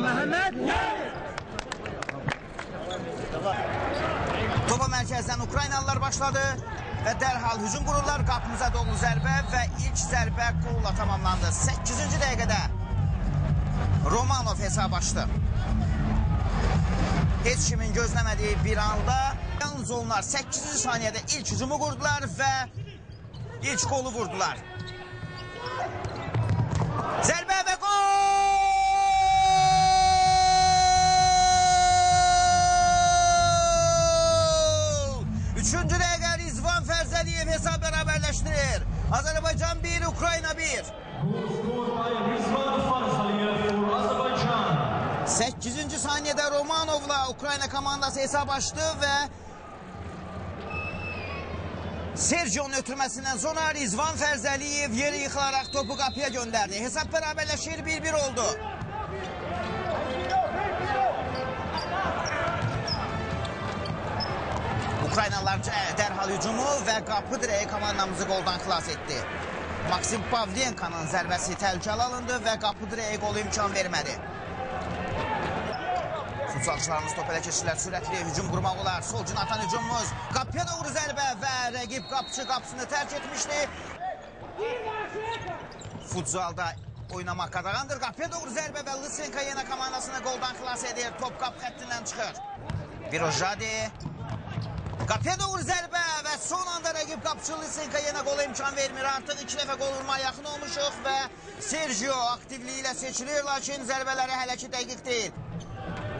Mehmet. Topa mərkəzdən Ukraynalılar başladı və dərhal hücum qururlar. Qapımıza doğru zərbə və ilk zərbə qolla tamamlandı. 8-ci dəqiqədə Romanov hesab açdı. Heç kimin gözləmədiyi bir anda yalnız onlar 8-ci saniyədə ilk hücumu qurdular və ilk qolu vurdular. Azərbaycan 1, Ukrayna 1. 8-ci saniyədə Romanovla Ukrayna komandası hesab açdı və Sergio'nun ötürməsindən sonra Rizvan Fərzəliyev yeri yıxılaraq topu qapıya göndərdi. Hesab bərabərləşir 1-1 oldu. Ukraynalılar dərhal hücumu və qapı direği komandamızı qoldan xilas etdi. Maksim Pavlenkanın zərbəsi təhlükəli alındı və qapı direği qolu imkan vermədi. Futsalçılarımız top elə keçirlər, sürətli hücum qurmaq olar. Sol cin atan hücumumuz, qapıya doğru zərbə və rəqib qapıcı qapısını tərk etmişdi. Futzalda oynamaq qadağandır. Qapıya doğru zərbə və Lysenko yenə komandasını qoldan xilas edir. Top qap xəttindən çıxır. Virojadi. Qapıya doğru zərbə və son anda rəqib qapıcı Lysenko yenə qola imkan vermir. Artıq iki dəfə qol vurmaya yaxın olmuşuq və Sergio aktivliyi ilə seçilir, lakin zərbələri hələ ki dəqiq deyil.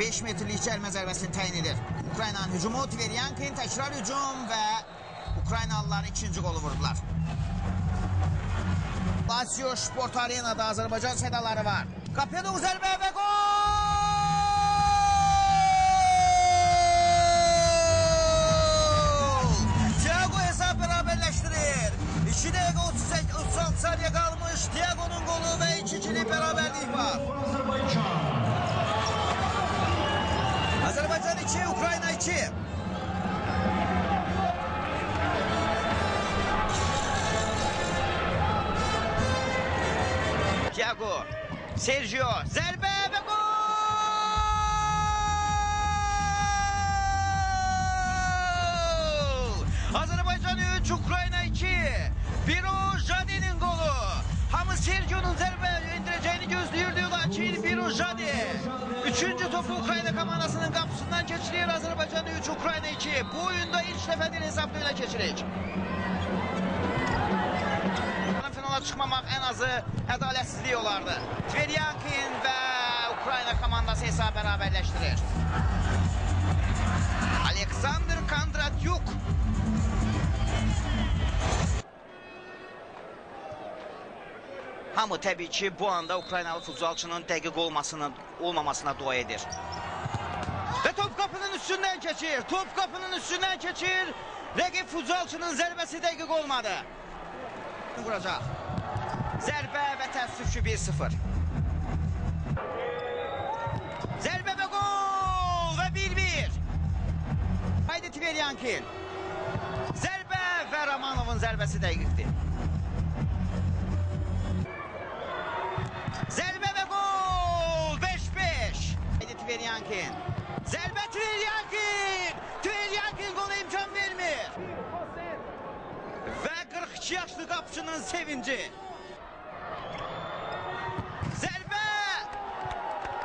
5 metrlik cəlmə zərbəsini təyin edir. Ukraynanın hücumu Tveryankin təkrar hücum və Ukraynalılar ikinci qolu vurdular. Lazio Sport Arena'da Azərbaycan sədaları var. Qapıya doğru zərbə və gol! Ukrayna 2. Thiago, Sergio, zərbə və gol! Azərbaycan 3, Ukrayna 2. Biro Jadi'nin golü. Hamı Sergio'nun zərbə indirəcəyini gözləyirdi, lakin Biro Jadi. Üçüncü topu Ukrayna komandasının qapısından keçirir. Azərbaycan 3, Ukrayna 2. Bu oyunda ilk dəfədir hesabda öyle keçirik. Finala çıxmamaq ən azı ədalətsizlik olardı. Tveryankin və Ukrayna komandası hesab bərabərləşdirir. Aleksandr Kondratyuk Hamı təbii ki, bu anda Ukraynalı futbolçunun dəqiq olmasına, olmamasına dua edir. Və top qapının üstündən keçir. Top qapının üstündən keçir. Rəqib futbolçunun zərbəsi dəqiq olmadı. Vuracaq. Zərbə və təəssüf ki 1-0. Zərbə və gol və 1-1. Haydi Tveryankin. Zərbə və Romanovun zərbəsi dəqiqdir. Və 42 yaşlı qapıcının sevinci. Zərbə!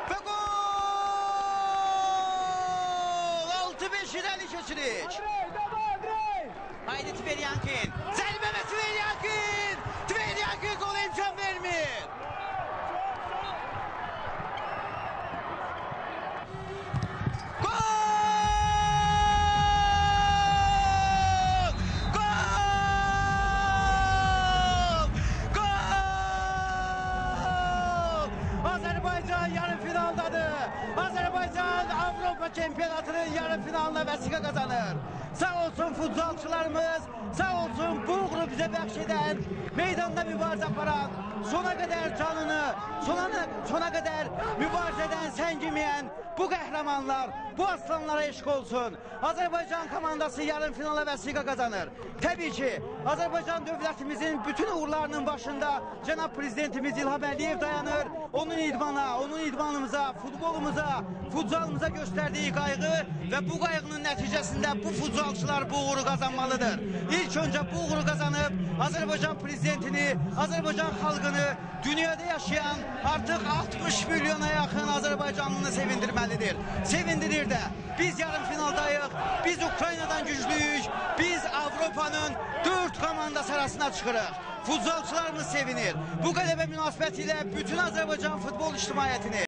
Və gol! 6-5 irəli keçirik. Haydi Tveryankin. Zərbə və Tveryankin! Tveryankin qola imkan vermir. Azərbaycan Avropa çempionatının yarı finalına vəsiqə qazanır. Sağ olsun futbolçularımız, sağ olsun bu uğuru bizə bəxş edən, meydanda mübarizə aparan, sona qədər canını, sona, sona qədər mübarizədən səngiməyən bu qəhrəmanlar, bu aslanlara eşq olsun. Azərbaycan komandası yarım finala vəsiqə qazanır. Təbii ki, Azərbaycan dövlətimizin bütün uğurlarının başında cənab prezidentimiz İlham Əliyev dayanır. Onun idmana, onun idmanımıza futbolumuza, futsalımıza gösterdiği kaygı ve bu kaygının neticesinde bu futsalcılar bu uğuru kazanmalıdır. İlk önce bu uğuru kazanıp Azerbaycan prezidentini, Azerbaycan halkını, dünyada yaşayan artık 60 milyona yakın Azerbaycanlını sevindirmelidir. Sevindirir de. Biz yarım finaldayız. Biz Ukrayna'dan güçlüyüz. Biz Avrupa'nın dört komandası arasına çıkırıq. Futbolçularımız sevinir. Bu qələbə münasibətilə bütün Azərbaycan futbol ictimaiyyətini